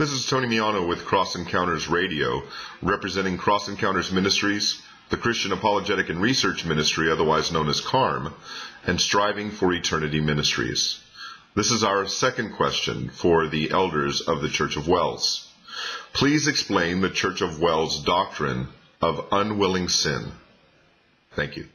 This is Tony Miano with Cross Encounters Radio, representing Cross Encounters Ministries, the Christian Apologetic and Research Ministry, otherwise known as CARM, and Striving for Eternity Ministries. This is our second question for the elders of the Church of Wells. Please explain the Church of Wells doctrine of unwilling sin. Thank you.